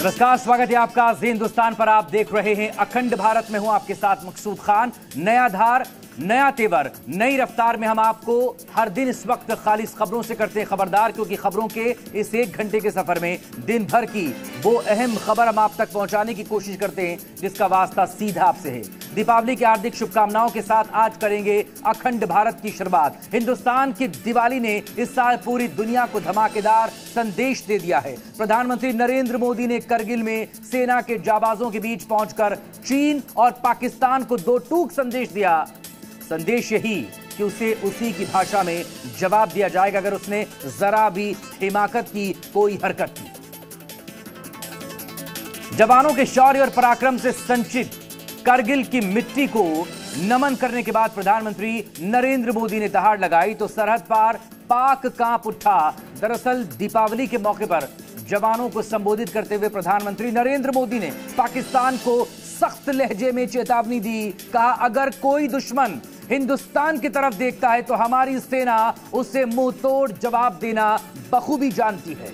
नमस्कार, स्वागत है आपका हिंदुस्तान पर। आप देख रहे हैं, अखंड भारत में हूँ आपके साथ मकसूद खान। नया धार नया तेवर, नई रफ्तार में हम आपको हर दिन इस वक्त खालिश खबरों से करते हैं खबरदार, क्योंकि खबरों के इस एक घंटे के सफ़र में दिन भर की वो अहम खबर हम आप तक पहुँचाने की कोशिश करते हैं, जिसका वास्ता सीधा आपसे है। दीपावली की हार्दिक शुभकामनाओं के साथ आज करेंगे अखंड भारत की शुरुआत। हिंदुस्तान की दिवाली ने इस साल पूरी दुनिया को धमाकेदार संदेश दे दिया है। प्रधानमंत्री नरेंद्र मोदी ने करगिल में सेना के जाबाजों के बीच पहुंचकर चीन और पाकिस्तान को दो टूक संदेश दिया। संदेश यही कि उसे उसी की भाषा में जवाब दिया जाएगा अगर उसने जरा भी हिमाकत की कोई हरकत की। जवानों के शौर्य और पराक्रम से संचित करगिल की मिट्टी को नमन करने के बाद प्रधानमंत्री नरेंद्र मोदी ने दहाड़ लगाई तो सरहद पार पाक काँप उठा। दरअसल दीपावली के मौके पर जवानों को संबोधित करते हुए प्रधानमंत्री नरेंद्र मोदी ने पाकिस्तान को सख्त लहजे में चेतावनी दी। कहा, अगर कोई दुश्मन हिंदुस्तान की तरफ़ देखता है तो हमारी सेना उसे मुँह तोड़ जवाब देना बखूबी जानती है।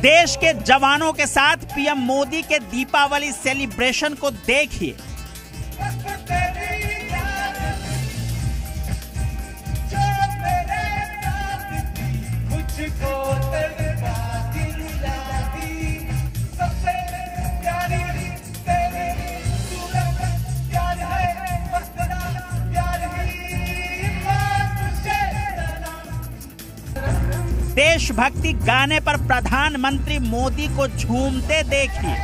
देश के जवानों के साथ पीएम मोदी के दीपावली सेलिब्रेशन को देखिए। देशभक्ति गाने पर प्रधानमंत्री मोदी को झूमते देखिए।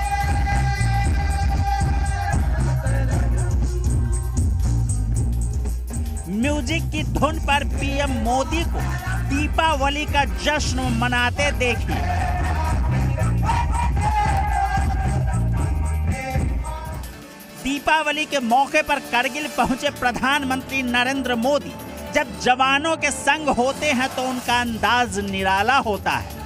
म्यूज़िक की धुन पर पीएम मोदी को दीपावली का जश्न मनाते देखिए। दीपावली के मौके पर करगिल पहुँचे प्रधानमंत्री नरेंद्र मोदी। जब जवानों के संग होते हैं तो उनका अंदाज निराला होता है।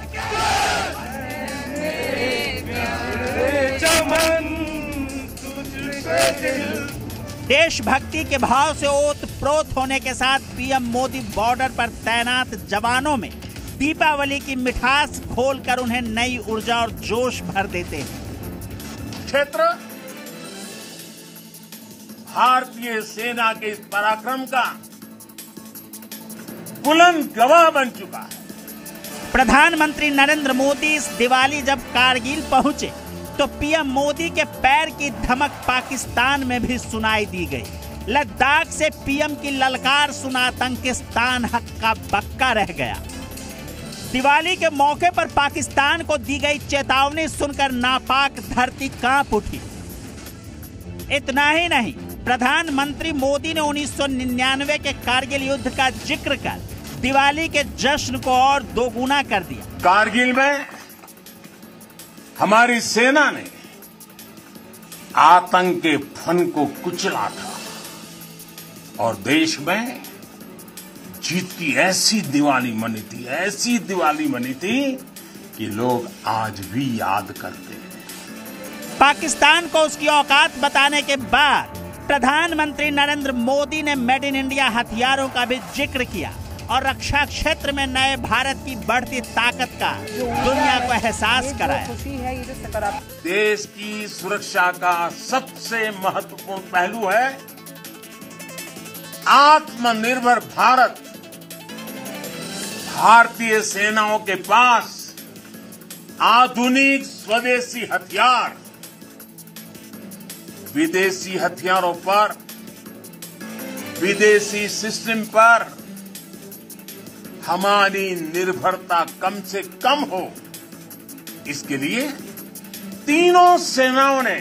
देशभक्ति के भाव से ओत प्रोत होने के साथ पीएम मोदी बॉर्डर पर तैनात जवानों में दीपावली की मिठास खोलकर उन्हें नई ऊर्जा और जोश भर देते हैं। क्षेत्र, भारतीय सेना के इस पराक्रम का बुलंद गवाह बन चुका है। प्रधानमंत्री नरेंद्र मोदी इस दिवाली जब कारगिल पहुँचे तो पीएम मोदी के पैर की धमक पाकिस्तान में भी सुनाई दी गई। लद्दाख से पीएम की ललकार सुना आतंकिस्तान हक्का बक्का रह गया। दिवाली के मौके पर पाकिस्तान को दी गई चेतावनी सुनकर नापाक धरती काँप उठी। इतना ही नहीं, प्रधानमंत्री मोदी ने 1999 के कारगिल युद्ध का ज़िक्र कर दिवाली के जश्न को और दोगुना कर दिया। कारगिल में हमारी सेना ने आतंक के फन को कुचला था और देश में जीत की ऐसी दिवाली मनी थी ऐसी दिवाली मनी थी कि लोग आज भी याद करते हैं। पाकिस्तान को उसकी औकात बताने के बाद प्रधानमंत्री नरेंद्र मोदी ने मेड इन इंडिया हथियारों का भी ज़िक्र किया। और रक्षा क्षेत्र में नए भारत की बढ़ती ताकत का दुनिया को एहसास कराया। देश की सुरक्षा का सबसे महत्वपूर्ण पहलू है आत्मनिर्भर भारत। भारतीय सेनाओं के पास आधुनिक स्वदेशी हथियार। विदेशी हथियारों पर विदेशी सिस्टम पर हमारी निर्भरता कम से कम हो। इसके लिए तीनों सेनाओं ने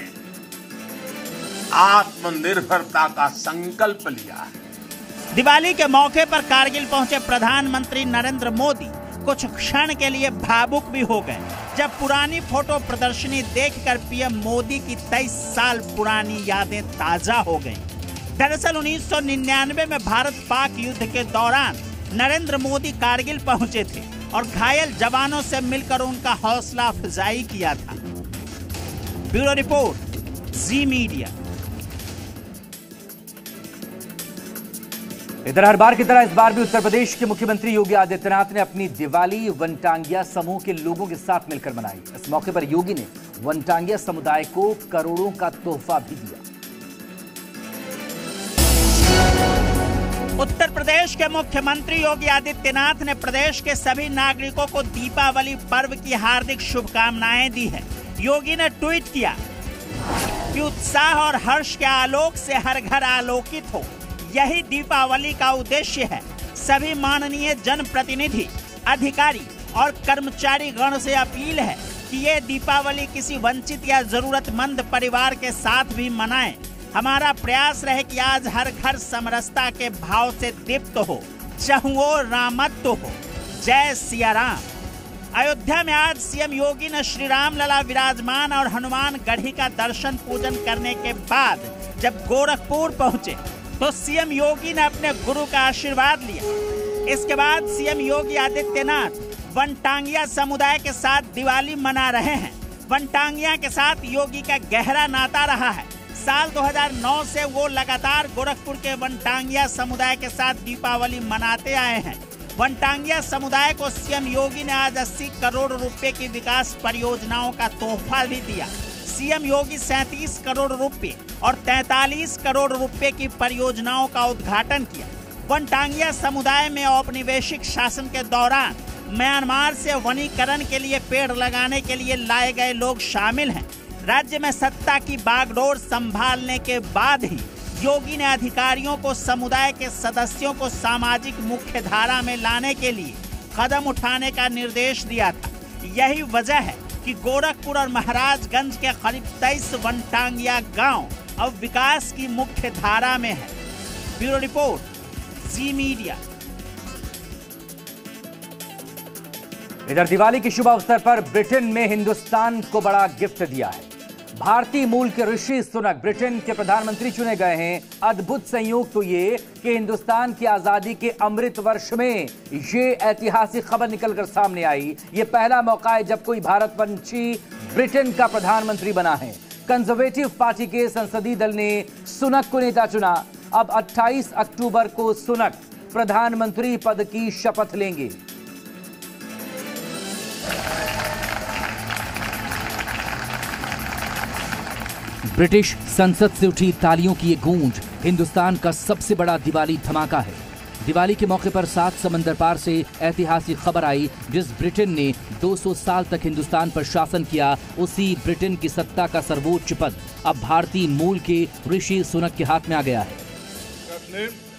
आत्मनिर्भरता का संकल्प लिया है। दिवाली के मौके पर कारगिल पहुँचे प्रधानमंत्री नरेंद्र मोदी। कुछ क्षण के लिए भावुक भी हो गए। जब पुरानी फ़ोटो प्रदर्शनी देखकर पीएम मोदी की 23 साल पुरानी यादें ताज़ा हो गईं। दरअसल 1999 में भारत पाक युद्ध के दौरान नरेंद्र मोदी कारगिल पहुँचे थे और घायल जवानों से मिलकर उनका हौसला अफजाई किया था। Bureau report, Zee Media. इधर हर बार की तरह इस बार भी उत्तर प्रदेश के मुख्यमंत्री योगी आदित्यनाथ ने अपनी दिवाली वनटांगिया समूह के लोगों के साथ मिलकर मनाई। इस मौके पर योगी ने वनटांगिया समुदाय को करोड़ों का तोहफा भी दिया। उत्तर प्रदेश के मुख्यमंत्री योगी आदित्यनाथ ने प्रदेश के सभी नागरिकों को दीपावली पर्व की हार्दिक शुभकामनाएँ दी है। योगी ने ट्वीट किया कि उत्साह और हर्ष के आलोक से हर घर आलोकित हो। यही दीपावली का उद्देश्य है। सभी माननीय जनप्रतिनिधि, अधिकारी और कर्मचारी गण से अपील है कि ये दीपावली किसी वंचित या जरूरतमंद परिवार के साथ भी मनाएँ। हमारा प्रयास रहे कि आज हर घर समरसता के भाव से दीप्त हो चहुओ रामत्व हो। जय सिया राम। अयोध्या में आज सीएम योगी ने श्री राम लला विराजमान और हनुमान गढ़ी का दर्शन पूजन करने के बाद जब गोरखपुर पहुँचे तो सीएम योगी ने अपने गुरु का आशीर्वाद लिया। इसके बाद सीएम योगी आदित्यनाथ वनटांगिया समुदाय के साथ दिवाली मना रहे हैं। वनटांगिया के साथ योगी का गहरा नाता रहा है। साल 2009 से वो लगातार गोरखपुर के वनटांगिया समुदाय के साथ दीपावली मनाते आए हैं। वनटांगिया समुदाय को सीएम योगी ने आज 80 करोड़ रुपए की विकास परियोजनाओं का तोहफा भी दिया। सीएम योगी 37 करोड़ रुपए और 43 करोड़ रुपए की परियोजनाओं का उद्घाटन किया। वनटांगिया समुदाय में औपनिवेशिक शासन के दौरान म्यांमार से वनीकरण के लिए पेड़ लगाने के लिए लाए गए लोग शामिल हैं। राज्य में सत्ता की बागडोर संभालने के बाद ही योगी ने अधिकारियों को, समुदाय के सदस्यों को सामाजिक मुख्य धारा में लाने के लिए कदम उठाने का निर्देश दिया था। यही वजह है कि गोरखपुर और महाराजगंज के करीब तेईस वनटांगिया गाँव अब विकास की मुख्य धारा में है। Bureau report, Zee Media. इधर दिवाली के शुभ अवसर पर ब्रिटेन में हिंदुस्तान को बड़ा गिफ्ट दिया है। भारतीय मूल के ऋषि सुनक ब्रिटेन के प्रधानमंत्री चुने गए हैं। अद्भुत संयोग तो ये कि हिंदुस्तान की आज़ादी के अमृत वर्ष में ये ऐतिहासिक खबर निकलकर सामने आई। ये पहला मौका है जब कोई भारतवंशी ब्रिटेन का प्रधानमंत्री बना है। कंजर्वेटिव पार्टी के संसदीय दल ने सुनक को नेता चुना। अब 28 अक्टूबर को सुनक प्रधानमंत्री पद की शपथ लेंगे। ब्रिटिश संसद से उठी तालियों की ये गूंज हिंदुस्तान का सबसे बड़ा दिवाली धमाका है। दिवाली के मौके पर सात समंदर पार से ऐतिहासिक खबर आई जिस ब्रिटेन ने 200 साल तक हिंदुस्तान पर शासन किया उसी ब्रिटेन की सत्ता का सर्वोच्च पद अब भारतीय मूल के ऋषि सुनक के हाथ में आ गया है।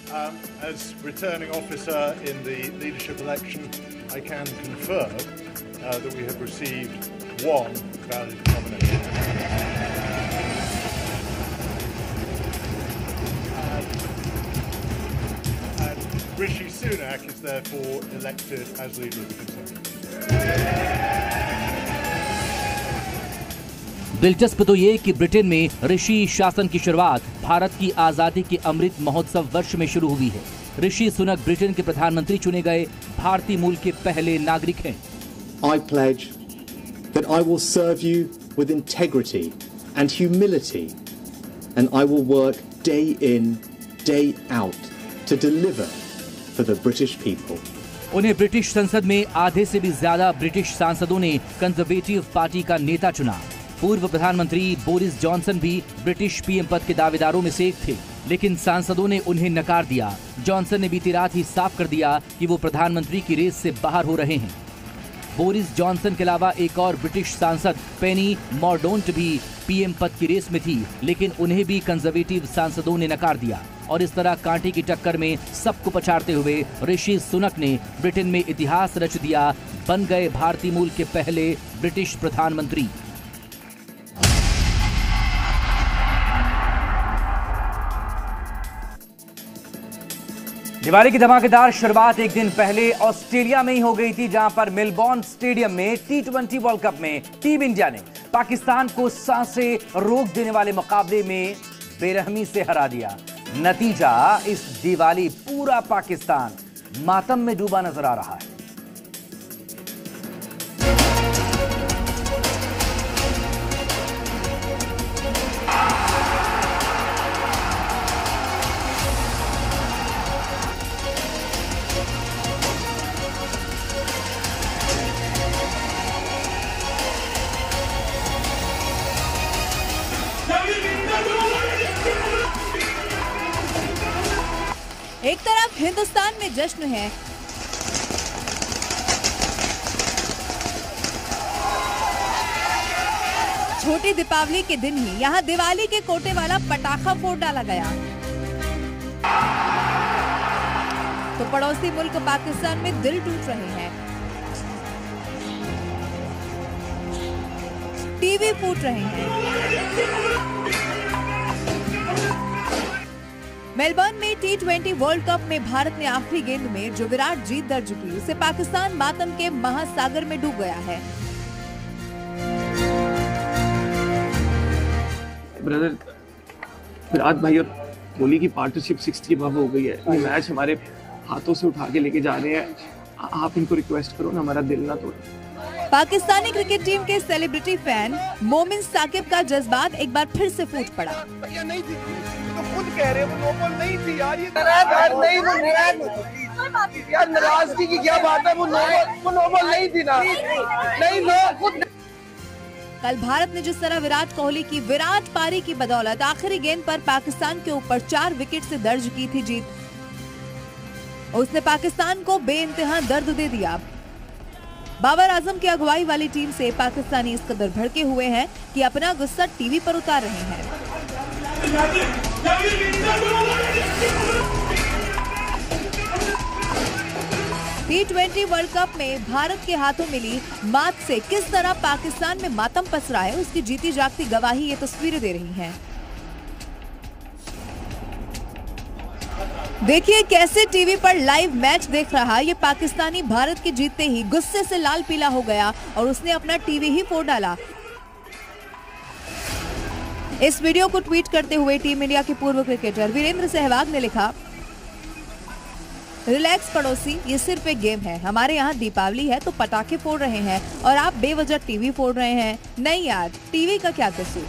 Um, uh, that we have received one valid nomination. Rishi Sunak is therefore elected as leader of the Conservative Party. दिलचस्प तो ये कि ब्रिटेन में ऋषि शासन की शुरुआत भारत की आज़ादी के अमृत महोत्सव वर्ष में शुरू हुई है ऋषि सुनक ब्रिटेन के प्रधानमंत्री चुने गए भारतीय मूल के पहले नागरिक हैं I pledge I will serve you with integrity and and I will work day in day out to deliver for the British people. उन्हें ब्रिटिश संसद में आधे से भी ज़्यादा ब्रिटिश सांसदों ने कंजर्वेटिव पार्टी का नेता चुना। पूर्व प्रधानमंत्री बोरिस जॉनसन भी ब्रिटिश पीएम पद के दावेदारों में से एक थे, लेकिन सांसदों ने उन्हें नकार दिया। जॉनसन ने बीती रात ही साफ़ कर दिया कि वो प्रधानमंत्री की रेस से बाहर हो रहे हैं। बोरिस जॉनसन के अलावा एक और ब्रिटिश सांसद, पेनी मॉर्डोंट भी पीएम पद की रेस में थी, लेकिन उन्हें भी कंजर्वेटिव सांसदों ने नकार दिया। और इस तरह कांटे की टक्कर में सबको पछाड़ते हुए ऋषि सुनक ने ब्रिटेन में इतिहास रच दिया, बन गए भारतीय मूल के पहले ब्रिटिश प्रधानमंत्री। दिवाली की धमाकेदार शुरुआत एक दिन पहले ऑस्ट्रेलिया में ही हो गई थी, जहाँ पर मेलबॉर्न स्टेडियम में टी ट्वेंटी वर्ल्ड कप में टीम इंडिया ने पाकिस्तान को साँसें रोक देने वाले मुकाबले में बेरहमी से हरा दिया। नतीजा इस दिवाली पूरा पाकिस्तान मातम में डूबा नज़र आ रहा है। एक तरफ़ हिंदुस्तान में जश्न है। छोटी दीपावली के दिन ही यहाँ दिवाली के कोटे वाला पटाखा फोड़ डाला गया। तो पड़ोसी मुल्क पाकिस्तान में दिल टूट रहे हैं। टीवी फूट रहे हैं। मेलबर्न में टी ट्वेंटी वर्ल्ड कप में भारत ने आखिरी गेंद में जो विराट जीत दर्ज की उससे पाकिस्तान मातम के महासागर में डूब गया है। ब्रदर विराट भाई और कोहली की पार्टनरशिप सिक्सटी अब हो गई है। ये मैच हमारे हाथों से उठा के लेके जा रहे हैं। आप इनको रिक्वेस्ट करो ना हमारा दिल ना तोड़ो। पाकिस्तानी क्रिकेट टीम के सेलिब्रिटी फ़ैन मोमिन साकिब का जज्बात एक बार फिर से फूट पड़ा। यार नहीं वो नाराज़ यार नाराज़गी की क्या बात है वो नोबल वो नोबल नहीं थी ना। नहीं लोग खुद कल भारत ने जिस तरह विराट कोहली की विराट पारी की बदौलत आखिरी गेंद पर पाकिस्तान के ऊपर चार विकेट से दर्ज की थी जीत उसने पाकिस्तान को बेइंतहा दर्द दे दिया। बाबर आज़म की अगुवाई वाली टीम से पाकिस्तानी इस कदर भड़के हुए हैं कि अपना गुस्सा टीवी पर उतार रहे हैं। टी ट्वेंटी वर्ल्ड कप में भारत के हाथों मिली मात से। किस तरह पाकिस्तान में मातम पसरा है उसकी जीती जागती गवाही ये तस्वीरें दे रही हैं। देखिए कैसे टीवी पर लाइव मैच देख रहा ये पाकिस्तानी भारत के जीतते ही गुस्से से लाल पीला हो गया और उसने अपना टीवी ही फोड़ डाला। इस वीडियो को ट्वीट करते हुए टीम इंडिया के पूर्व क्रिकेटर वीरेंद्र सहवाग ने लिखा, रिलैक्स पड़ोसी, ये सिर्फ़ एक गेम है। हमारे यहाँ दीपावली है तो पटाखे फोड़ रहे हैं और आप बेवजह टीवी फोड़ रहे हैं। नहीं यार, टीवी का क्या कसूर?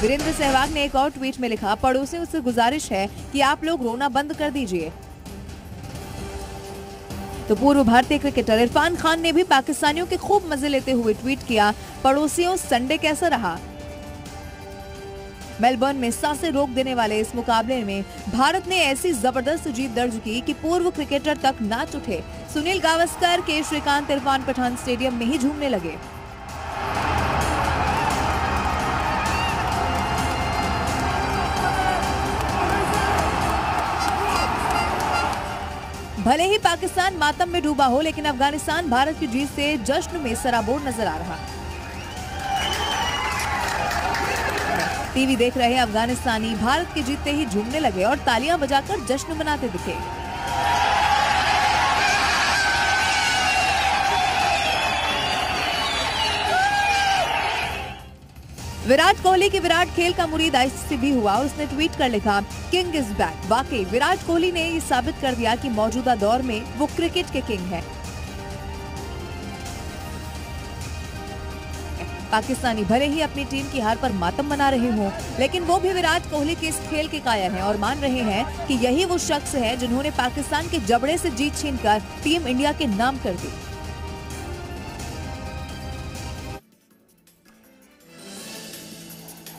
वीरेंद्र सहवाग ने एक और ट्वीट में लिखा पड़ोसियों से गुजारिश है कि आप लोग रोना बंद कर दीजिए। तो पूर्व भारतीय क्रिकेटर इरफान खान ने भी पाकिस्तानियों के खूब मज़े लेते हुए ट्वीट किया, पड़ोसियों संडे कैसा रहा? मेलबर्न में साँसें रोक देने वाले इस मुकाबले में भारत ने ऐसी ज़बरदस्त जीत दर्ज की कि पूर्व क्रिकेटर तक नाच उठे। सुनील गावस्कर के श्रीकांत इरफान पठान स्टेडियम में ही झूमने लगे। भले ही पाकिस्तान मातम में डूबा हो, लेकिन अफ़गानिस्तान भारत की जीत से जश्न में सराबोर नज़र आ रहा। टीवी देख रहे अफगानिस्तानी भारत के जीतते ही झूमने लगे और तालियाँ बजाकर जश्न मनाते दिखे। विराट कोहली के विराट खेल का मुरीद आईसीसी भी हुआ। उसने ट्वीट कर लिखा, किंग इज़ बैक। वाकई, विराट कोहली ने ये साबित कर दिया कि मौजूदा दौर में वो क्रिकेट के किंग है। पाकिस्तानी भले ही अपनी टीम की हार पर मातम मना रहे हों, लेकिन वो भी विराट कोहली के इस खेल के कायल हैं और मान रहे हैं कि यही वो शख्स है जिन्होंने पाकिस्तान के जबड़े से जीत छीनकर टीम इंडिया के नाम कर दी।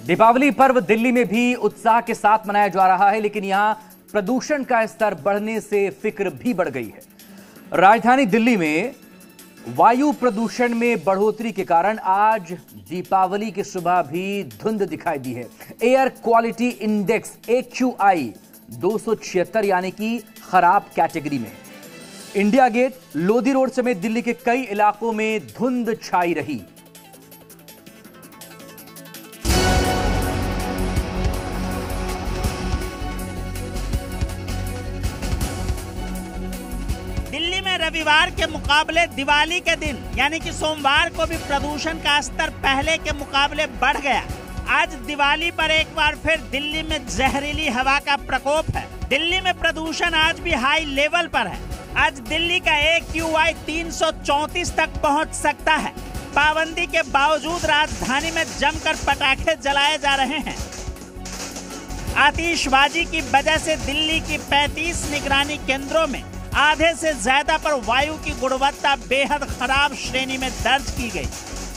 दीपावली पर्व दिल्ली में भी उत्साह के साथ मनाया जा रहा है, लेकिन यहाँ प्रदूषण का स्तर बढ़ने से फ़िक्र भी बढ़ गई है। राजधानी दिल्ली में वायु प्रदूषण में बढ़ोतरी के कारण आज दीपावली की सुबह भी धुंध दिखाई दी है। Air quality index A Q I दो सौ छिहत्तर यानी कि खराब कैटेगरी में। इंडिया गेट, लोधी रोड समेत दिल्ली के कई इलाकों में धुंध छाई रही। रविवार के मुकाबले दिवाली के दिन, यानी कि सोमवार को भी प्रदूषण का स्तर पहले के मुकाबले बढ़ गया। आज दिवाली पर एक बार फिर दिल्ली में जहरीली हवा का प्रकोप है। दिल्ली में प्रदूषण आज भी हाई लेवल पर है। आज दिल्ली का ए क्यू आई तीन तक पहुँच सकता है। पाबंदी के बावजूद राजधानी में जमकर पटाखे जलाए जा रहे हैं। आतिशबाजी की वजह से दिल्ली की 35 निगरानी केंद्रों में आधे से ज़्यादा पर वायु की गुणवत्ता बेहद खराब श्रेणी में दर्ज की गई।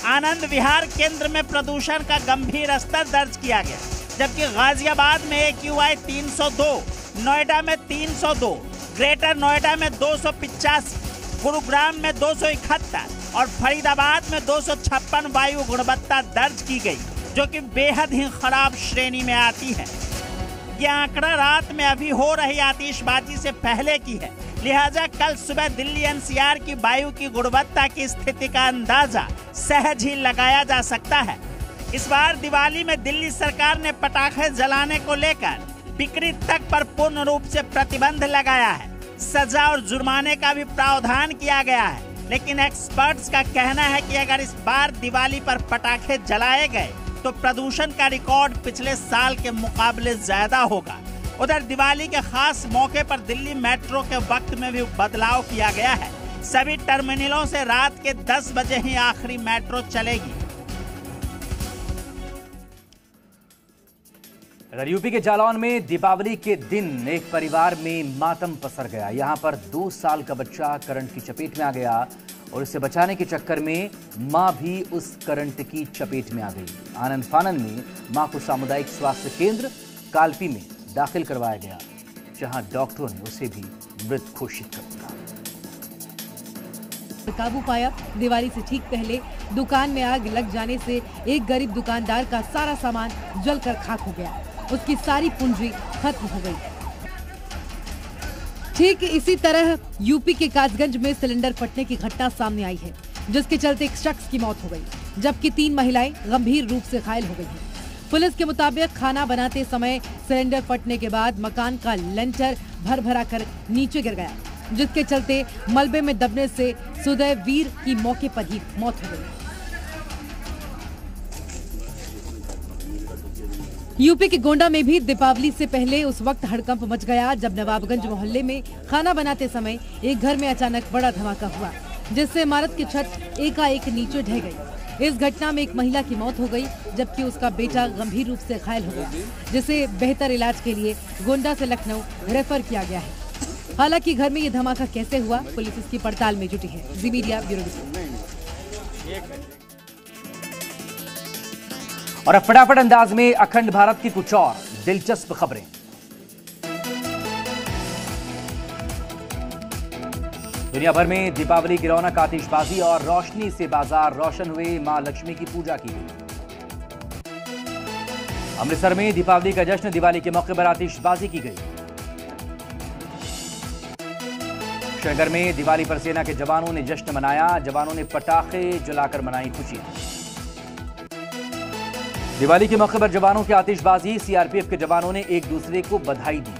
आनंद विहार केंद्र में प्रदूषण का गंभीर स्तर दर्ज किया गया जबकि गाजियाबाद में एक यू आई तीन सौ दो नोएडा में 302, ग्रेटर नोएडा में दो गुरुग्राम में दो सौ इकहत्तर और फरीदाबाद में दो सौ छप्पन वायु गुणवत्ता दर्ज की गई जो कि बेहद ही खराब श्रेणी में आती है। ये आंकड़ा रात में अभी हो रही आतिशबाजी से पहले की है। लिहाजा कल सुबह दिल्ली एनसीआर की वायु की गुणवत्ता की स्थिति का अंदाज़ा सहज ही लगाया जा सकता है। इस बार दिवाली में दिल्ली सरकार ने पटाखे जलाने को लेकर बिक्री तक पर पूर्ण रूप से प्रतिबंध लगाया है। सजा और जुर्माने का भी प्रावधान किया गया है। लेकिन एक्सपर्ट्स का कहना है कि अगर इस बार दिवाली पर पटाखे जलाए गए तो प्रदूषण का रिकॉर्ड पिछले साल के मुकाबले ज़्यादा होगा। उधर दिवाली के खास मौके पर दिल्ली मेट्रो के वक्त में भी बदलाव किया गया है। सभी टर्मिनलों से रात के 10 बजे ही आखिरी मेट्रो चलेगी। अगर यूपी के जालौन में दीपावली के दिन एक परिवार में मातम पसर गया, यहाँ पर दो साल का बच्चा करंट की चपेट में आ गया। और इसे बचाने के चक्कर में माँ भी उस करंट की चपेट में आ गई। आनंद फानंद में माँ को सामुदायिक स्वास्थ्य केंद्र कालपी में दाखिल करवाया गया, जहाँ डॉक्टरों ने उसे भी मृत घोषित कर दिया। काबू पाया, दिवाली से ठीक पहले दुकान में आग लग जाने से एक गरीब दुकानदार का सारा सामान जलकर खाक हो गया। उसकी सारी पूंजी खत्म हो गई। ठीक इसी तरह यूपी के कासगंज में सिलेंडर फटने की घटना सामने आई है, जिसके चलते एक शख्स की मौत हो गई, जबकि तीन महिलाएँ गंभीर रूप से घायल हो गई हैं। पुलिस के मुताबिक खाना बनाते समय सिलेंडर फटने के बाद मकान का लेंटर भर भरा कर नीचे गिर गया, जिसके चलते मलबे में दबने से सुदय वीर की मौके पर ही मौत हो गई यूपी के गोंडा में भी दीपावली से पहले उस वक्त हड़कंप मच गया, जब नवाबगंज मोहल्ले में खाना बनाते समय एक घर में अचानक बड़ा धमाका हुआ, जिससे इमारत की छत एकाएक नीचे ढह गई। इस घटना में एक महिला की मौत हो गई, जबकि उसका बेटा गंभीर रूप से घायल हो गया, जिसे बेहतर इलाज के लिए गोंडा से लखनऊ रेफर किया गया है। हालाँकि घर में ये धमाका कैसे हुआ, पुलिस इसकी पड़ताल में जुटी है। जी मीडिया, ब्यूरो और अब फटाफट अंदाज में अखंड भारत की कुछ और दिलचस्प खबरें। दुनिया भर में दीपावली की रौनक, आतिशबाजी और रोशनी से बाज़ार रोशन हुए माँ लक्ष्मी की पूजा की गई। अमृतसर में दीपावली का जश्न, दिवाली के मौके पर आतिशबाजी की गई। श्रीनगर में दिवाली पर सेना के जवानों ने जश्न मनाया, जवानों ने पटाखे जलाकर मनाई खुशियाँ। दिवाली के मौके पर जवानों की आतिशबाजी सीआरपीएफ के जवानों ने एक दूसरे को बधाई दी।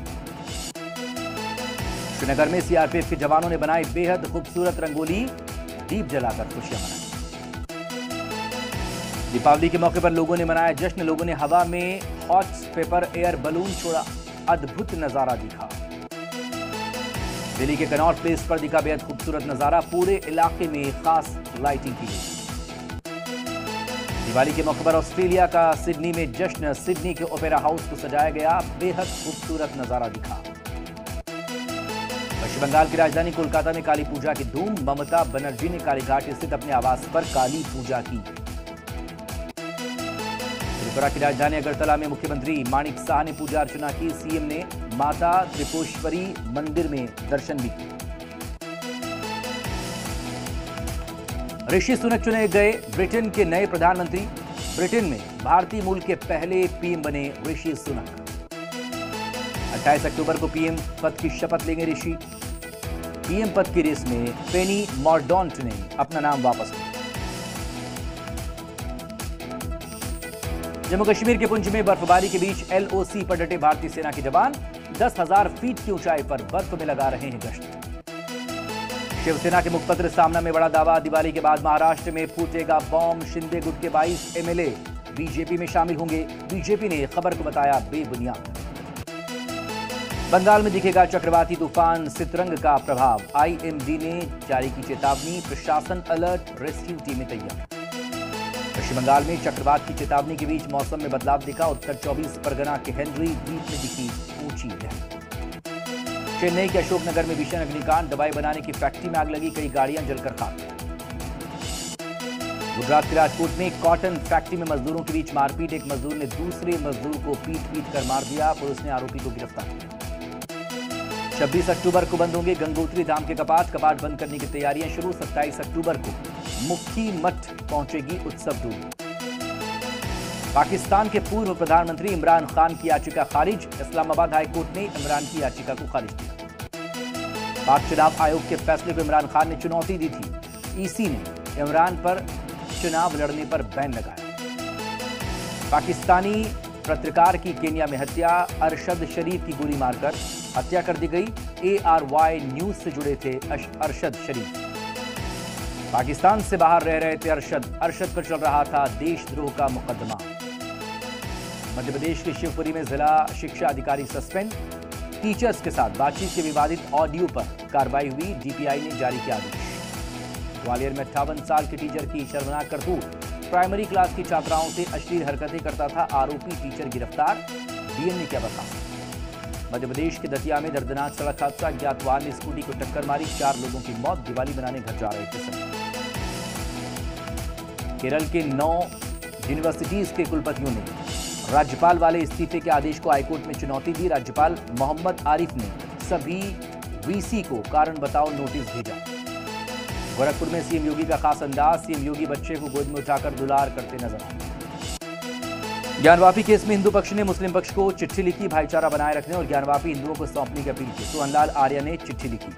श्रीनगर में सीआरपीएफ के जवानों ने बनाई बेहद खूबसूरत रंगोली, दीप जलाकर खुशियाँ मनाई। दीपावली के मौके पर लोगों ने मनाया जश्न, लोगों ने हवा में हॉट पेपर एयर बलून छोड़ा, अद्भुत नज़ारा दिखा। दिल्ली के कनॉट प्लेस पर दिखा बेहद खूबसूरत नज़ारा, पूरे इलाके में खास लाइटिंग की गई। दिवाली के मौके पर ऑस्ट्रेलिया का सिडनी में जश्न, सिडनी के ओपेरा हाउस को सजाया गया, बेहद खूबसूरत नज़ारा दिखा। पश्चिम बंगाल की राजधानी कोलकाता में काली पूजा की धूम, ममता बनर्जी ने कालीघाट स्थित अपने आवास पर काली पूजा की। त्रिपुरा की राजधानी अगरतला में मुख्यमंत्री माणिक शाह ने पूजा अर्चना की, सीएम ने माता त्रिपुरेश्वरी मंदिर में दर्शन भी किए। ऋषि सुनक चुने गए ब्रिटेन के नए प्रधानमंत्री। ब्रिटेन में भारतीय मूल के पहले पीएम बने ऋषि सुनक। 28 अक्टूबर को पीएम पद की शपथ लेंगे ऋषि। पीएम पद की रेस में पेनी मॉर्डोंट ने अपना नाम वापस लिया। जम्मू कश्मीर के पुंछ में बर्फबारी के बीच एलओसी पर डटे भारतीय सेना के जवान। दस हज़ार फीट की ऊंचाई पर बर्फ़ में लगा रहे हैं गश्त। शिवसेना के मुखपत्र सामना में बड़ा दावा, दिवाली के बाद महाराष्ट्र में फूटेगा बॉम्ब, शिंदे गुट के 22 एमएलए बीजेपी में शामिल होंगे। बीजेपी ने खबर को बताया बेबुनियाद। बंगाल में दिखेगा चक्रवाती तूफ़ान, सितरंग का प्रभाव। आईएमडी ने जारी की चेतावनी, प्रशासन अलर्ट, रेस्क्यू टीमें तैयार। पश्चिम बंगाल में चक्रवात की चेतावनी के बीच मौसम में बदलाव दिखा, उत्तर 24 परगना के हेनरी द्वीप में दिखी ऊँची लहर। चेन्नई के अशोकनगर में भीषण अग्निकांड दवाई बनाने की फैक्ट्री में आग लगी, कई गाड़ियाँ जलकर खाक। गुजरात के राजकोट में कॉटन फैक्ट्री में मजदूरों के बीच मारपीट, एक मजदूर ने दूसरे मजदूर को पीट पीट कर मार दिया, पुलिस ने आरोपी को गिरफ़्तार किया। 26 अक्टूबर को बंद होंगे गंगोत्री धाम के कपाट कपाट बंद करने की तैयारियाँ शुरू 27 अक्टूबर को मुखी मठ पहुंचेगी उत्सव डूबी पाकिस्तान के पूर्व प्रधानमंत्री इमरान खान की याचिका खारिज, इस्लामाबाद हाईकोर्ट ने इमरान की याचिका को खारिज किया। पाक चुनाव आयोग के फैसले को इमरान खान ने चुनौती दी थी। ईसी ने इमरान पर चुनाव लड़ने पर बैन लगाया। पाकिस्तानी पत्रकार की केनिया में हत्या, अरशद शरीफ की गोली मारकर हत्या कर दी गई। ए आर वाई न्यूज़ से जुड़े थे अरशद शरीफ। पाकिस्तान से बाहर रह रहे थे अरशद। अरशद पर चल रहा था देशद्रोह का मुकदमा। मध्य प्रदेश के शिवपुरी में जिला शिक्षा अधिकारी सस्पेंड। टीचर्स के साथ बातचीत के विवादित ऑडियो पर कार्रवाई हुई। डीपीआई ने जारी किया आदेश। ग्वालियर में अट्ठावन साल के टीचर की शर्मनाक करतूत प्राइमरी क्लास की छात्राओं से अश्लील हरकतें करता था आरोपी टीचर गिरफ़्तार। डीएम ने क्या बता? मध्य प्रदेश के दतिया में दर्दनाक सड़क हादसा। ज्ञात वाहन ने स्कूटी को टक्कर मारी। चार लोगों की मौत। दिवाली मनाने घर जा रहे थे केरल के नौ यूनिवर्सिटीज के कुलपतियों ने राज्यपाल वाले इस्तीफे के आदेश को हाईकोर्ट में चुनौती दी। राज्यपाल मोहम्मद आरिफ ने सभी वीसी को कारण बताओ नोटिस भेजा। गोरखपुर में सीएम योगी का खास अंदाज, सीएम योगी बच्चे को गोद में उठाकर दुलार करते नज़र। आए ज्ञानवापी केस में हिंदू पक्ष ने मुस्लिम पक्ष को चिट्ठी लिखी, भाईचारा बनाए रखने और ज्ञानवापी हिंदुओं को सौंपने की अपील की। सोहनलाल आर्य ने चिट्ठी लिखी।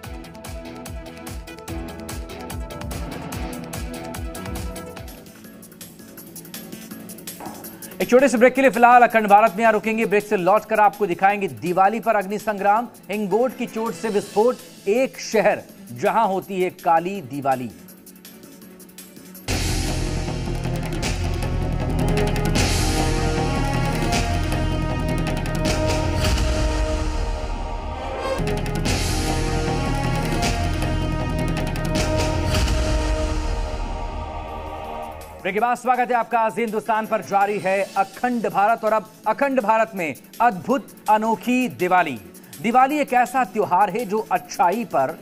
एक छोटे से ब्रेक के लिए फ़िलहाल अखंड भारत में यहाँ रुकेंगे। ब्रेक से लौटकर आपको दिखाएँगे दिवाली पर अग्नि संग्राम, हिंगोट की चोट से विस्फोट, एक शहर जहाँ होती है काली दिवाली। के बाद स्वागत है आपका आज हिंदुस्तान पर। जारी है अखंड भारत और अब अखंड भारत में अद्भुत अनोखी दिवाली। दिवाली एक ऐसा त्योहार है जो अच्छाई पर,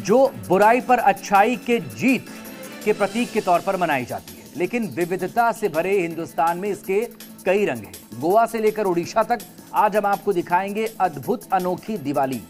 जो बुराई पर अच्छाई के जीत के प्रतीक के तौर पर मनाई जाती है। लेकिन विविधता से भरे हिंदुस्तान में इसके कई रंग हैं। गोवा से लेकर उड़ीसा तक आज हम आपको दिखाएँगे अद्भुत अनोखी दिवाली।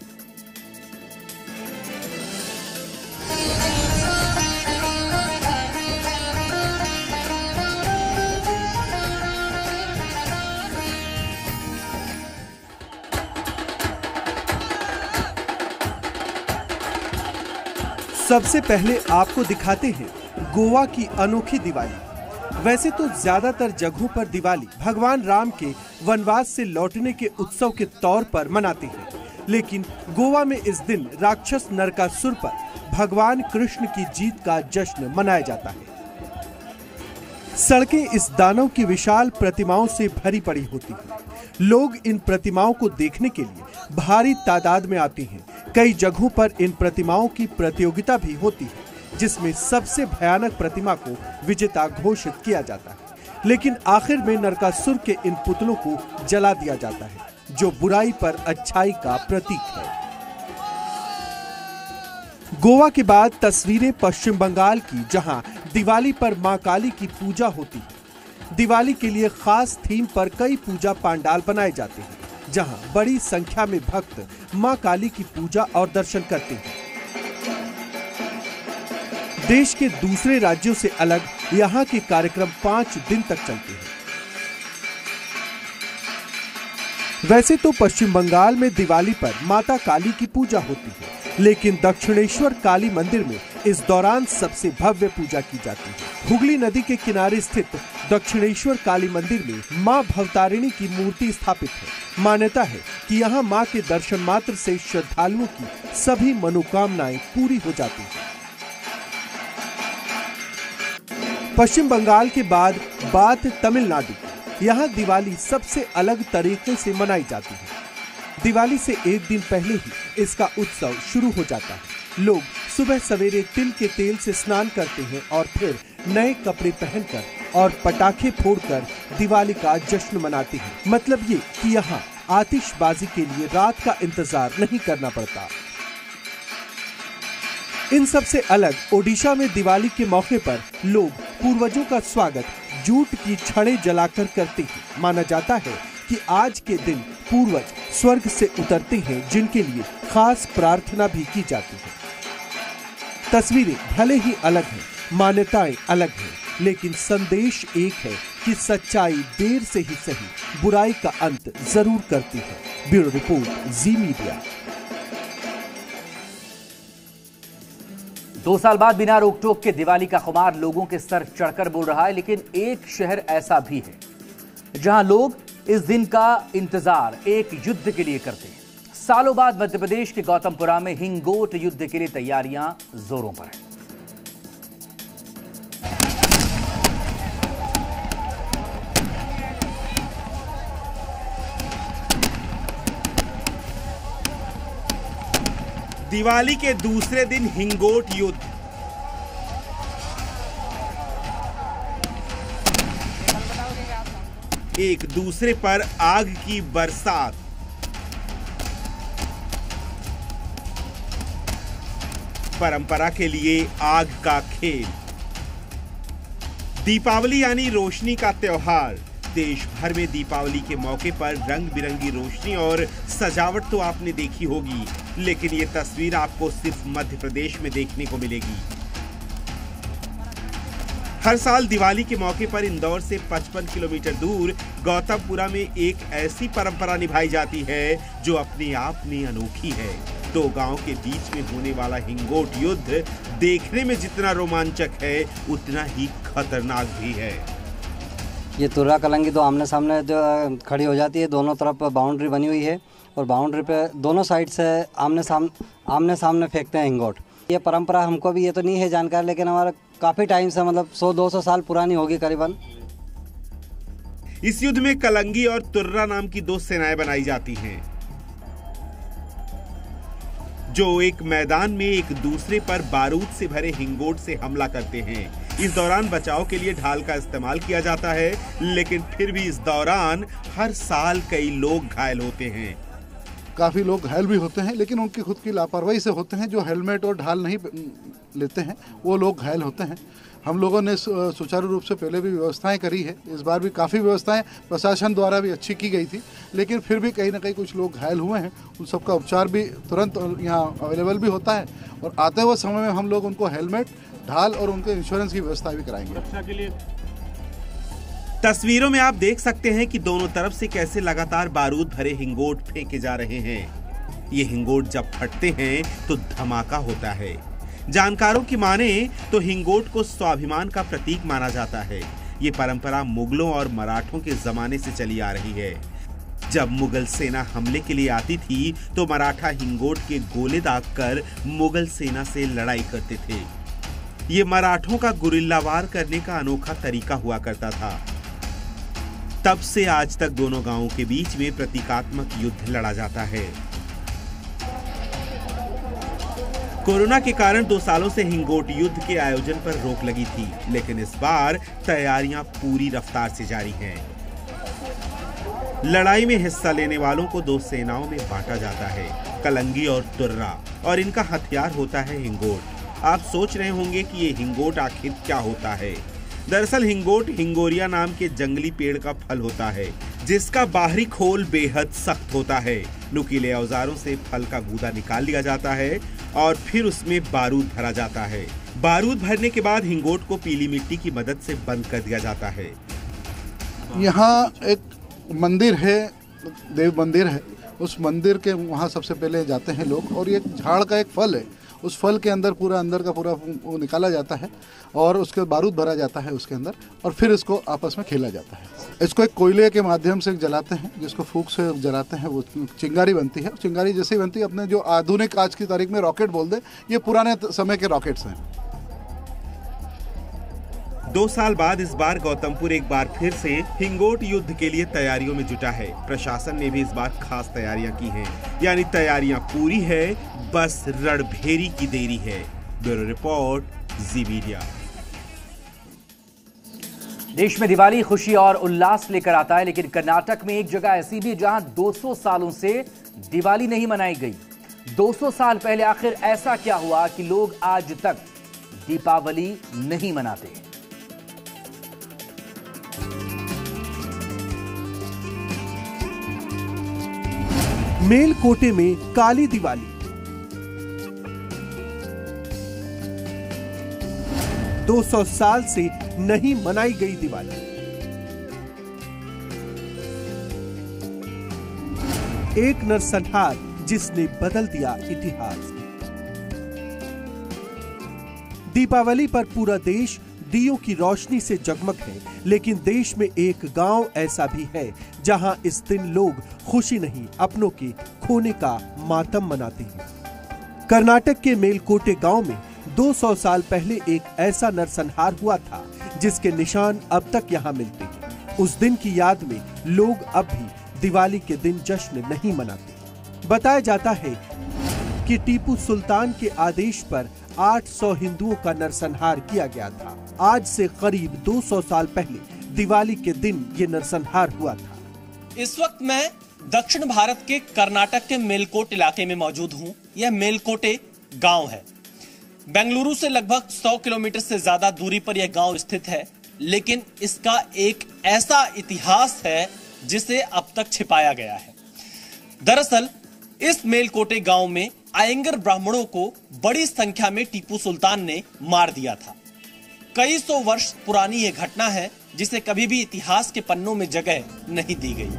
सबसे पहले आपको दिखाते हैं गोवा की अनोखी दिवाली। वैसे तो ज़्यादातर जगहों पर दिवाली भगवान राम के वनवास से लौटने के उत्सव के तौर पर मनाते हैं। लेकिन गोवा में इस दिन राक्षस नरकासुर पर भगवान कृष्ण की जीत का जश्न मनाया जाता है। सड़कें इस दानव की विशाल प्रतिमाओं से भरी पड़ी होती हैं। लोग इन प्रतिमाओं को देखने के लिए भारी तादाद में आते हैं। कई जगहों पर इन प्रतिमाओं की प्रतियोगिता भी होती है, जिसमें सबसे भयानक प्रतिमा को विजेता घोषित किया जाता है। लेकिन आखिर में नरकासुर के इन पुतलों को जला दिया जाता है, जो बुराई पर अच्छाई का प्रतीक है। गोवा के बाद तस्वीरें पश्चिम बंगाल की, जहाँ दिवाली पर माँ काली की पूजा होती है। दिवाली के लिए खास थीम पर कई पूजा पांडाल बनाए जाते हैं। जहाँ बड़ी संख्या में भक्त माँ काली की पूजा और दर्शन करते हैं। देश के दूसरे राज्यों से अलग यहाँ के कार्यक्रम पाँच दिन तक चलते हैं। वैसे तो पश्चिम बंगाल में दिवाली पर माता काली की पूजा होती है, लेकिन दक्षिणेश्वर काली मंदिर में इस दौरान सबसे भव्य पूजा की जाती है। हुगली नदी के किनारे स्थित दक्षिणेश्वर काली मंदिर में माँ भवतारिणी की मूर्ति स्थापित है। मान्यता है कि यहाँ माँ के दर्शन मात्र से श्रद्धालुओं की सभी मनोकामनाएँ पूरी हो जाती हैं। पश्चिम बंगाल के बाद बात तमिलनाडु यहाँ दिवाली सबसे अलग तरीके से मनाई जाती है। दिवाली से एक दिन पहले ही इसका उत्सव शुरू हो जाता है। लोग सुबह सवेरे तिल के तेल से स्नान करते हैं और फिर नए कपड़े पहनकर और पटाखे फोड़कर दिवाली का जश्न मनाते हैं। मतलब ये कि यहाँ आतिशबाजी के लिए रात का इंतज़ार नहीं करना पड़ता। इन सबसे अलग ओडिशा में दिवाली के मौके पर लोग पूर्वजों का स्वागत जूट की छड़े जलाकर करते हैं। माना जाता है कि आज के दिन पूर्वज स्वर्ग से उतरते हैं, जिनके लिए खास प्रार्थना भी की जाती है। तस्वीरें भले ही अलग हैं, मान्यताएँ अलग हैं, लेकिन संदेश एक है कि सच्चाई देर से ही सही, बुराई का अंत ज़रूर करती है। Bureau report, Zee Media. दो साल बाद बिना रोक टोक के दिवाली का खुमार लोगों के सर चढ़कर बोल रहा है, लेकिन एक शहर ऐसा भी है जहाँ लोग इस दिन का इंतज़ार, एक युद्ध के लिए करते हैं। सालों बाद मध्य प्रदेश के गौतमपुरा में हिंगोट युद्ध के लिए तैयारियाँ जोरों पर हैं। दिवाली के दूसरे दिन हिंगोट युद्ध। एक दूसरे पर आग की बरसात। परंपरा के लिए आग का खेल। दीपावली यानी रोशनी का त्योहार। देश भर में दीपावली के मौके पर रंग बिरंगी रोशनी और सजावट तो आपने देखी होगी, लेकिन ये तस्वीर आपको सिर्फ़ मध्य प्रदेश में देखने को मिलेगी। हर साल दिवाली के मौके पर इंदौर से 55 किलोमीटर दूर गौतमपुरा में एक ऐसी परंपरा निभाई जाती है, जो अपने आप में अनोखी है। दो गाँव के बीच में होने वाला हिंगोट युद्ध देखने में जितना रोमांचक है उतना ही खतरनाक भी है। ये तुर्रा कलंगी तो आमने सामने जो खड़ी हो जाती है दोनों तरफ़ बाउंड्री बनी हुई है और बाउंड्री पे दोनों साइड से आमने साम आमने सामने फेंकते हैं हिंगोट। ये परंपरा हमको भी ये तो नहीं है जानकारी लेकिन हमारा काफ़ी टाइम से मतलब 100-200 साल पुरानी होगी करीबन। इस युद्ध में कलंगी और तुर्रा नाम की दो सेनाएँ बनाई जाती हैं। जो एक मैदान में एक दूसरे पर बारूद से भरे हिंगोट से हमला करते हैं। इस दौरान बचाव के लिए ढाल का इस्तेमाल किया जाता है, लेकिन फिर भी इस दौरान हर साल कई लोग घायल होते हैं। काफ़ी लोग घायल भी होते हैं, लेकिन उनकी खुद की लापरवाही से होते हैं, जो हेलमेट और ढाल नहीं लेते हैं, वो लोग घायल होते हैं। हम लोगों ने सुचारू रूप से पहले भी व्यवस्थाएँ करी है। इस बार भी काफ़ी व्यवस्थाएँ प्रशासन द्वारा भी अच्छी की गई थी, लेकिन फिर भी कहीं ना कहीं कुछ लोग घायल हुए हैं। उन सबका उपचार भी तुरंत यहाँ अवेलेबल भी होता है और आते हुए समय में हम लोग उनको हेलमेट, ढाल और उनके इंश्योरेंस की व्यवस्था भी कराएँगे। तस्वीरों में आप देख सकते हैं कि दोनों तरफ़ से कैसे लगातार बारूद भरे हिंगोट फेंके जा रहे हैं। ये हिंगोट जब फटते हैं तो धमाका होता है। जानकारों की माने तो हिंगोट को स्वाभिमान का प्रतीक माना जाता है। ये परंपरा मुगलों और मराठों के जमाने से चली आ रही है। जब मुगल सेना हमले के लिए आती थी तो मराठा हिंगोट के गोले दाग कर मुगल सेना से लड़ाई करते थे। ये मराठों का गुरिल्लावार करने का अनोखा तरीका हुआ करता था। तब से आज तक दोनों गाँवों के बीच में प्रतीकात्मक युद्ध लड़ा जाता है। कोरोना के कारण दो सालों से हिंगोट युद्ध के आयोजन पर रोक लगी थी, लेकिन इस बार तैयारियाँ पूरी रफ्तार से जारी हैं। लड़ाई में हिस्सा लेने वालों को दो सेनाओं में बांटा जाता है, कलंगी और तुर्रा, और इनका हथियार होता है हिंगोट। आप सोच रहे होंगे कि ये हिंगोट आखिर क्या होता है। दरअसल हिंगोट हिंगोरिया नाम के जंगली पेड़ का फल होता है, जिसका बाहरी खोल बेहद सख्त होता है। नुकीले औजारों से फल का गूदा निकाल लिया जाता है और फिर उसमें बारूद भरा जाता है। बारूद भरने के बाद हिंगोट को पीली मिट्टी की मदद से बंद कर दिया जाता है। यहाँ एक मंदिर है, देव मंदिर है। उस मंदिर के वहाँ सबसे पहले जाते हैं लोग और ये झाड़ का एक फल है। उस फल के अंदर पूरा अंदर का पूरा वो निकाला जाता है और उसके बारूद भरा जाता है उसके अंदर और फिर इसको आपस में खेला जाता है। इसको एक कोयले के माध्यम से जलाते हैं, जिसको फूक से जलाते हैं, वो चिंगारी बनती है। चिंगारी जैसे ही बनती है, अपने जो आधुनिक आज की तारीख में रॉकेट बोल दे, ये पुराने समय के रॉकेट्स हैं। दो साल बाद इस बार गौतमपुर एक बार फिर से हिंगोट युद्ध के लिए तैयारियों में जुटा है। प्रशासन ने भी इस बार खास तैयारियाँ की हैं। यानी तैयारियाँ पूरी है बस रणभेरी की देरी है। Bureau report Zee Media. देश में दिवाली खुशी और उल्लास लेकर आता है लेकिन कर्नाटक में एक जगह ऐसी भी जहाँ 200 सालों से दिवाली नहीं मनाई गई। 200 साल पहले आखिर ऐसा क्या हुआ कि लोग आज तक दीपावली नहीं मनाते? मेलकोटे में काली दिवाली। 200 साल से नहीं मनाई गई दिवाली। एक नरसंहार जिसने बदल दिया इतिहास। दीपावली पर पूरा देश दियों की रोशनी से जगमग है, लेकिन देश में एक गाँव ऐसा भी है, जहाँ इस दिन लोग खुशी नहीं, अपनों के खोने का मातम मनाते हैं। कर्नाटक के मेलकोटे गाँव में 200 साल पहले एक ऐसा नरसंहार हुआ था, जिसके निशान अब तक यहाँ मिलते हैं। उस दिन की याद में लोग अब भी दिवाली के दिन जश्न नहीं मनाते। बताया जाता है कि टीपू सुल्तान के आदेश पर 800 हिंदुओं का नरसंहार किया गया था। आज से करीब 200 साल पहले दिवाली के दिन ये नरसंहार हुआ था। इस वक्त मैं दक्षिण भारत के कर्नाटक के मेलकोट इलाके में मौजूद हूँ। यह मेलकोटे गाँव है। बेंगलुरु से लगभग 100 किलोमीटर से ज़्यादा दूरी पर यह गाँव स्थित है, लेकिन इसका एक ऐसा इतिहास है जिसे अब तक छिपाया गया है। दरअसल, इस मेलकोटे गाँव में आयंगर ब्राह्मणों को बड़ी संख्या में टीपू सुल्तान ने मार दिया था। कई सौ वर्ष पुरानी यह घटना है, जिसे कभी भी इतिहास के पन्नों में जगह नहीं दी गई।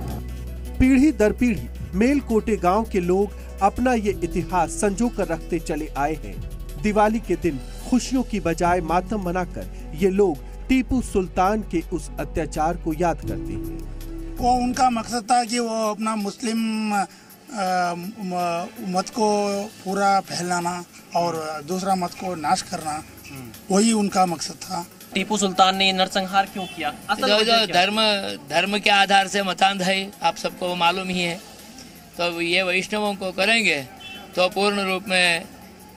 पीढ़ी दर पीढ़ी मेलकोटे गाँव के लोग अपना ये इतिहास संजो कर रखते चले आए हैं। दिवाली के दिन खुशियों की बजाय मातम मनाकर ये लोग टीपू सुल्तान के उस अत्याचार को याद करते हैं। वो उनका मकसद था कि वो अपना मुस्लिम मत को पूरा फैलाना और दूसरा मत को नाश करना वही उनका मकसद था। टीपू सुल्तान ने नरसंहार क्यों किया? असल जो जो क्या? धर्म धर्म के आधार से मतांध है आप सबको मालूम ही है। तो ये वैष्णवों को करेंगे तो पूर्ण रूप में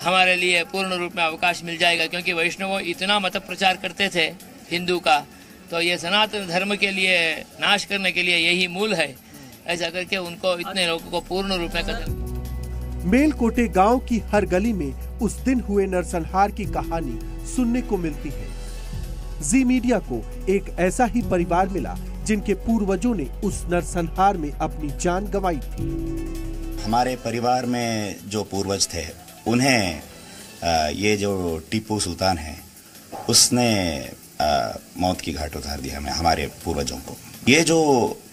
हमारे लिए पूर्ण रूप में अवकाश मिल जाएगा क्योंकि वैष्णव इतना मत प्रचार करते थे हिंदू का। तो ये सनातन धर्म के लिए नाश करने के लिए यही मूल है। ऐसा करके उनको इतने लोगों को पूर्ण रूप में कदम मेलकोटे गाँव की हर गली में उस दिन हुए नरसंहार की कहानी सुनने को मिलती है। जी मीडिया को एक ऐसा ही परिवार मिला जिनके पूर्वजों ने उस नरसंहार में अपनी जान गंवाई थी। हमारे परिवार में जो पूर्वज थे उन्हें ये जो टीपू सुल्तान है, उसने मौत की घाट उतार दिया हमें, हमारे पूर्वजों को। ये जो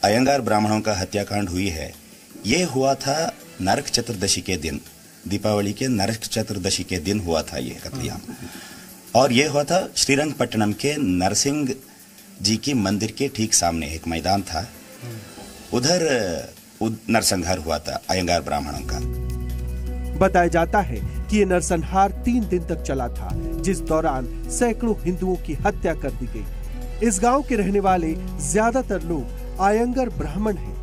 अयंगार ब्राह्मणों का हत्याकांड हुई है, ये हुआ था नरक चतुर्दशी के दिन, दीपावली के नरक चतुर्दशी के दिन हुआ था ये कत्लेआम। और ये हुआ था श्रीरंगपट्टनम के नरसिंह जी की मंदिर के ठीक सामने, एक मैदान था। उधर नरसंहार हुआ था अयंगार ब्राह्मणों का। बताया जाता है कि ये नरसंहार तीन दिन तक चला था, जिस दौरान सैकड़ों हिंदुओं की हत्या कर दी गई। इस गाँव के रहने वाले ज़्यादातर लोग आयंगर ब्राह्मण हैं।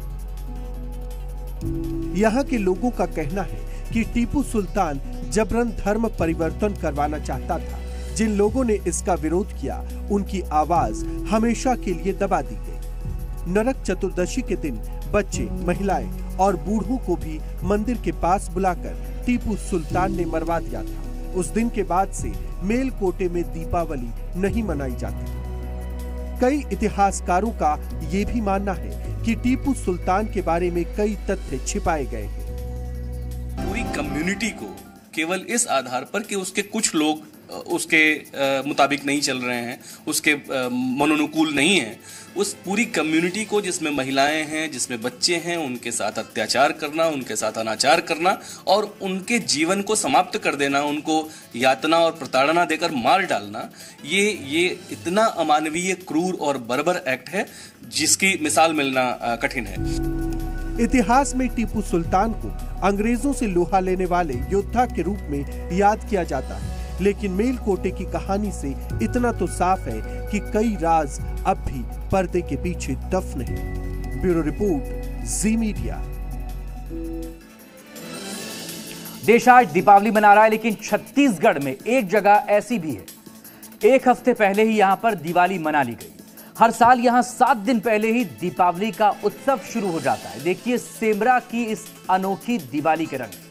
यहाँ के लोगों का कहना है कि टीपू सुल्तान जबरन धर्म परिवर्तन करवाना चाहता था। जिन लोगों ने इसका विरोध किया, उनकी आवाज़ हमेशा के लिए दबा दी गई। नरक चतुर्दशी के दिन बच्चे, महिलाएँ और बूढ़ों को भी मंदिर के पास बुलाकर टीपू सुल्तान ने मरवा दिया था। उस दिन के बाद से मेल कोटे में दीपावली नहीं मनाई जाती। कई इतिहासकारों का ये भी मानना है कि टीपू सुल्तान के बारे में कई तथ्य छिपाए गए हैं। पूरी कम्युनिटी को केवल इस आधार पर कि उसके कुछ लोग उसके मुताबिक नहीं चल रहे हैं, उसके मनोनुकूल नहीं हैं, उस पूरी कम्युनिटी को जिसमें महिलाएँ हैं, जिसमें बच्चे हैं, उनके साथ अत्याचार करना, उनके साथ अनाचार करना और उनके जीवन को समाप्त कर देना, उनको यातना और प्रताड़ना देकर मार डालना, ये ये इतना अमानवीय, क्रूर और बर्बर एक्ट है, जिसकी मिसाल मिलना कठिन है। इतिहास में टीपू सुल्तान को अंग्रेज़ों से लोहा लेने वाले योद्धा के रूप में याद किया जाता है। लेकिन मेल कोटे की कहानी से इतना तो साफ़ है कि कई राज अब भी पर्दे के पीछे दफन हैं। Bureau report, Zee Media. देश आज दीपावली मना रहा है, लेकिन छत्तीसगढ़ में एक जगह ऐसी भी है। एक हफ़्ते पहले ही यहाँ पर दिवाली मना ली गई। हर साल यहाँ सात दिन पहले ही दीपावली का उत्सव शुरू हो जाता है। देखिए सेमरा की इस अनोखी दिवाली के रंग।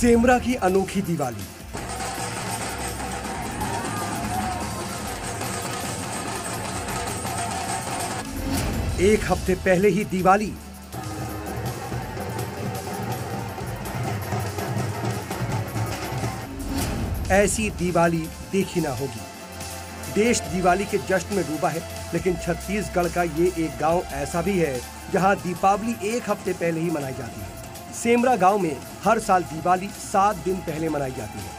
सेमरा की अनोखी दिवाली। एक हफ़्ते पहले ही दिवाली। ऐसी दिवाली देखी ना होगी। देश दिवाली के जश्न में डूबा है, लेकिन छत्तीसगढ़ का ये एक गाँव ऐसा भी है, जहाँ दीपावली एक हफ़्ते पहले ही मनाई जाती है। सेमरा गाँव में हर साल दिवाली सात दिन पहले मनाई जाती है।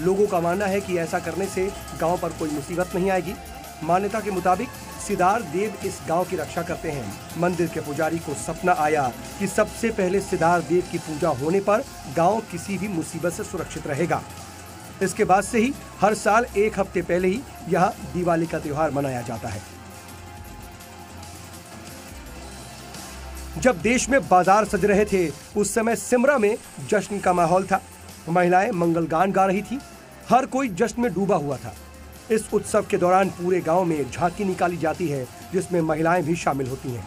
लोगों का मानना है कि ऐसा करने से गाँव पर कोई मुसीबत नहीं आएगी। मान्यता के मुताबिक सिदार देव इस गाँव की रक्षा करते हैं। मंदिर के पुजारी को सपना आया कि सबसे पहले सिदार देव की पूजा होने पर गाँव किसी भी मुसीबत से सुरक्षित रहेगा। इसके बाद से ही हर साल एक हफ़्ते पहले ही यह दिवाली का त्यौहार मनाया जाता है। जब देश में बाज़ार सज रहे थे, उस समय सिमरा में जश्न का माहौल था। महिलाएँ मंगल गान गा रही थी। हर कोई जश्न में डूबा हुआ था। इस उत्सव के दौरान पूरे गाँव में झांकी निकाली जाती है, जिसमें महिलाएँ भी शामिल होती हैं।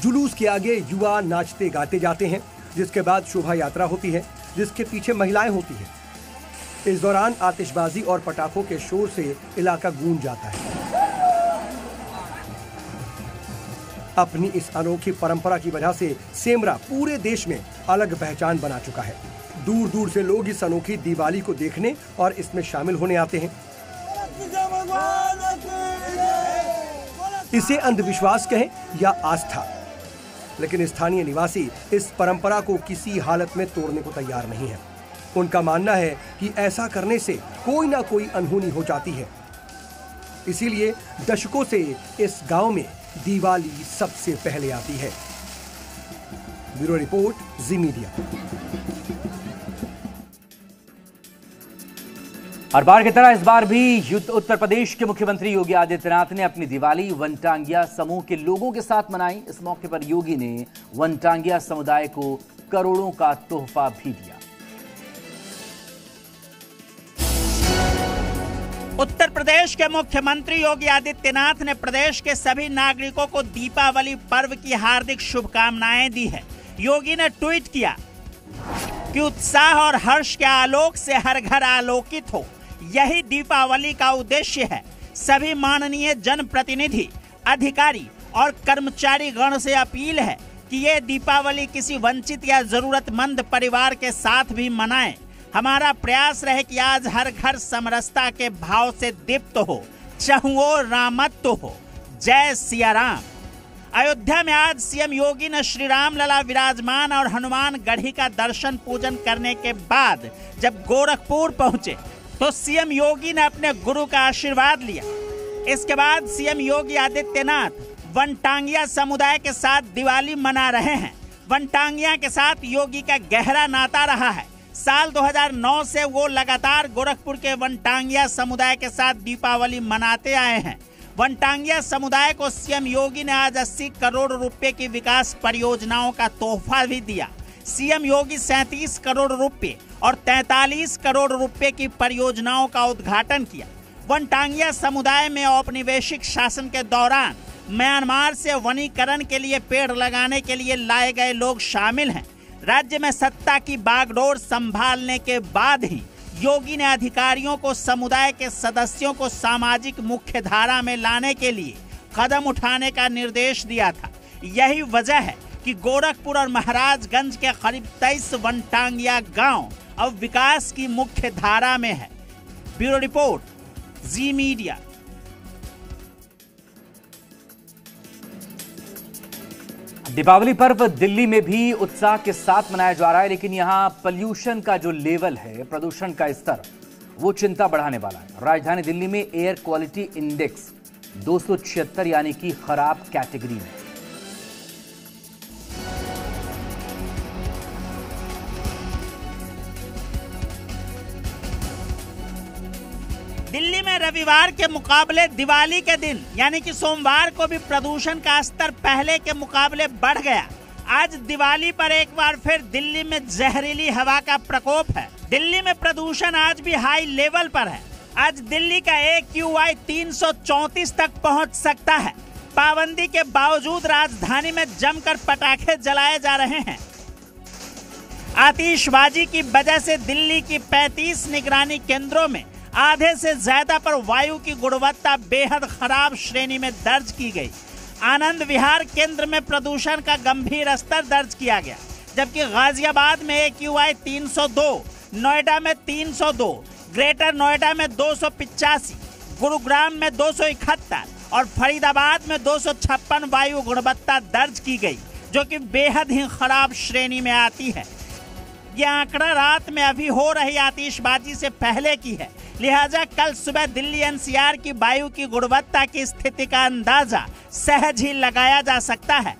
जुलूस के आगे युवा नाचते गाते जाते हैं, जिसके बाद शोभा यात्रा होती है, जिसके पीछे महिलाएँ होती हैं। इस दौरान आतिशबाजी और पटाखों के शोर से इलाका गूंज जाता है। अपनी इस अनोखी परंपरा की वजह से सेमरा पूरे देश में अलग पहचान बना चुका है। दूर दूर से लोग इस अनोखी दिवाली को देखने और इसमें शामिल होने आते हैं। इसे अंधविश्वास कहें या आस्था। लेकिन स्थानीय निवासी इस परंपरा को किसी हालत में तोड़ने को तैयार नहीं है। उनका मानना है कि ऐसा करने से कोई ना कोई अनहोनी हो जाती है। इसीलिए दशकों से इस गाँव में दिवाली सबसे पहले आती है। Bureau report, Zee Media. हर बार की तरह इस बार भी उत्तर प्रदेश के मुख्यमंत्री योगी आदित्यनाथ ने अपनी दिवाली वनटांगिया समूह के लोगों के साथ मनाई। इस मौके पर योगी ने वनटांगिया समुदाय को करोड़ों का तोहफा भी दिया। उत्तर प्रदेश के मुख्यमंत्री योगी आदित्यनाथ ने प्रदेश के सभी नागरिकों को दीपावली पर्व की हार्दिक शुभकामनाएँ दी है। योगी ने ट्वीट किया कि उत्साह और हर्ष के आलोक से हर घर आलोकित हो। यही दीपावली का उद्देश्य है। सभी माननीय जनप्रतिनिधि, अधिकारी और कर्मचारी गण से अपील है कि ये दीपावली किसी वंचित या जरूरतमंद परिवार के साथ भी मनाएँ। हमारा प्रयास रहे कि आज हर घर समरसता के भाव से दीप्त हो, चहुओ रामत्व हो। जय सिया राम। अयोध्या में आज सीएम योगी ने श्री राम लला विराजमान और हनुमान गढ़ी का दर्शन पूजन करने के बाद जब गोरखपुर पहुँचे तो सीएम योगी ने अपने गुरु का आशीर्वाद लिया। इसके बाद सीएम योगी आदित्यनाथ वनटांगिया समुदाय के साथ दिवाली मना रहे हैं। वनटांगिया के साथ योगी का गहरा नाता रहा है। साल 2009 से वो लगातार गोरखपुर के वनटांगिया समुदाय के साथ दीपावली मनाते आए हैं। वनटांगिया समुदाय को सीएम योगी ने आज 80 करोड़ रुपए की विकास परियोजनाओं का तोहफा भी दिया। सीएम योगी 37 करोड़ रुपए और 43 करोड़ रुपए की परियोजनाओं का उद्घाटन किया। वनटांगिया समुदाय में औपनिवेशिक शासन के दौरान म्यांमार से वनीकरण के लिए पेड़ लगाने के लिए लाए गए लोग शामिल हैं। राज्य में सत्ता की बागडोर संभालने के बाद ही योगी ने अधिकारियों को, समुदाय के सदस्यों को सामाजिक मुख्य धारा में लाने के लिए कदम उठाने का निर्देश दिया था। यही वजह है कि गोरखपुर और महाराजगंज के करीब तेईस वनटांगिया गाँव अब विकास की मुख्य धारा में है। Bureau report, Zee Media. Deepawali पर्व दिल्ली में भी उत्साह के साथ मनाया जा रहा है, लेकिन यहाँ पॉल्यूशन का जो लेवल है, प्रदूषण का स्तर, वो चिंता बढ़ाने वाला है। राजधानी दिल्ली में एयर क्वालिटी इंडेक्स दो सौ छिहत्तर यानी कि खराब कैटेगरी में। दिल्ली में रविवार के मुकाबले दिवाली के दिन, यानी कि सोमवार को भी प्रदूषण का स्तर पहले के मुकाबले बढ़ गया। आज दिवाली पर एक बार फिर दिल्ली में जहरीली हवा का प्रकोप है। दिल्ली में प्रदूषण आज भी हाई लेवल पर है। आज दिल्ली का एक क्यू आई तीन तक पहुँच सकता है। पाबंदी के बावजूद राजधानी में जमकर पटाखे जलाए जा रहे हैं। आतिशबाजी की वजह से दिल्ली की 35 निगरानी केंद्रों में आधे से ज़्यादा पर वायु की गुणवत्ता बेहद खराब श्रेणी में दर्ज की गई। आनंद विहार केंद्र में प्रदूषण का गंभीर स्तर दर्ज किया गया जबकि गाजियाबाद में एक यू आई तीन सौ दो नोएडा में 302, ग्रेटर नोएडा में दो गुरुग्राम में दो सौ इकहत्तर और फरीदाबाद में दो सौ छप्पन वायु गुणवत्ता दर्ज की गई जो कि बेहद ही खराब श्रेणी में आती है। यह आंकड़ा रात में अभी हो रही आतिशबाजी से पहले की है। लिहाजा कल सुबह दिल्ली एनसीआर की वायु की गुणवत्ता की स्थिति का अंदाज़ा सहज ही लगाया जा सकता है।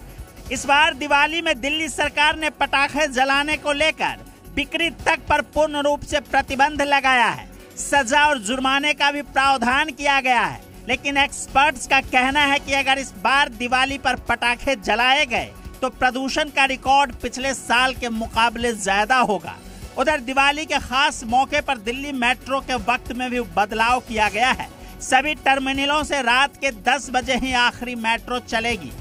इस बार दिवाली में दिल्ली सरकार ने पटाखे जलाने को लेकर बिक्री तक पर पूर्ण रूप से प्रतिबंध लगाया है। सजा और जुर्माने का भी प्रावधान किया गया है। लेकिन एक्सपर्ट्स का कहना है कि अगर इस बार दिवाली पर पटाखे जलाए गए तो प्रदूषण का रिकॉर्ड पिछले साल के मुकाबले ज़्यादा होगा। उधर दिवाली के खास मौके पर दिल्ली मेट्रो के वक्त में भी बदलाव किया गया है। सभी टर्मिनलों से रात के 10 बजे ही आखिरी मेट्रो चलेगी।